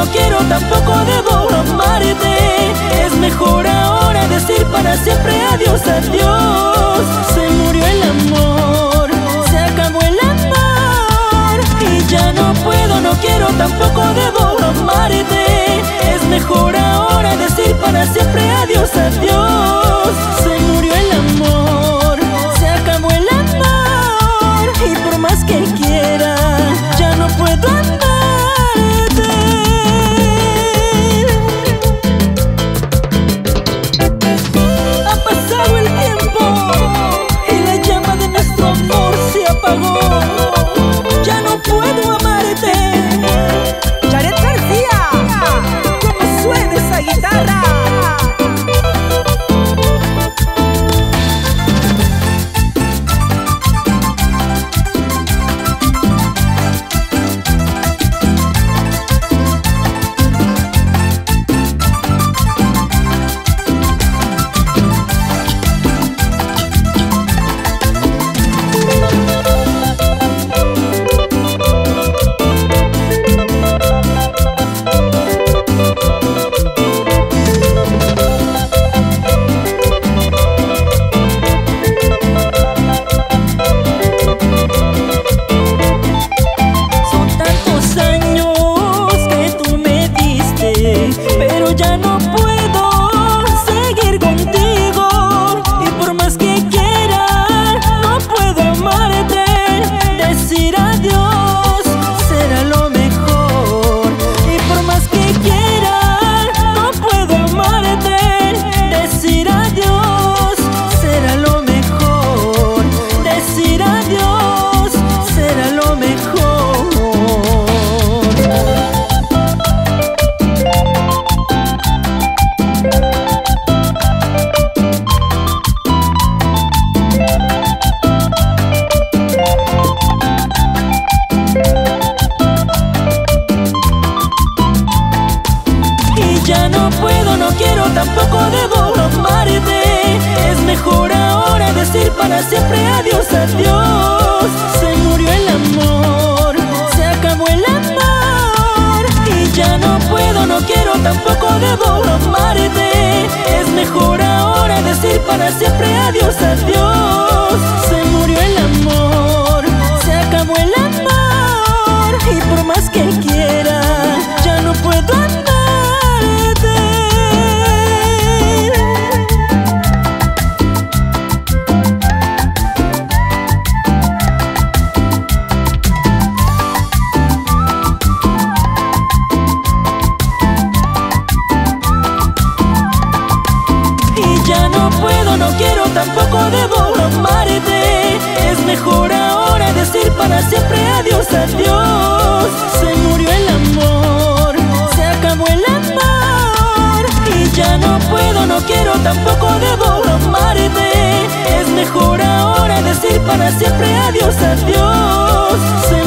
no quiero tampoco debo amarte Es mejor ahora decir para siempre adiós, adiós. Se murió el amor, se acabó el amor. Y ya no puedo, no quiero tampoco debo amarte Es mejor ahora decir para siempre adiós, adiós. siempre adiós, adiós. quiero, tampoco debo amarte. Es mejor ahora decir para siempre adiós, adiós.